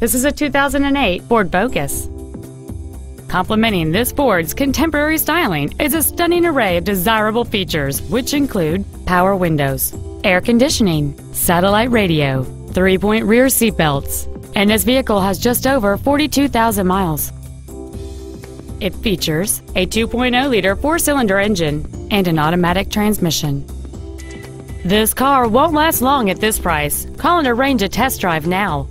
This is a 2008 Ford Focus. Complementing this Ford's contemporary styling is a stunning array of desirable features, which include power windows, air conditioning, satellite radio, three-point rear seatbelts, and this vehicle has just over 42,000 miles. It features a 2.0-liter four-cylinder engine and an automatic transmission. This car won't last long at this price. Call and arrange a test drive now.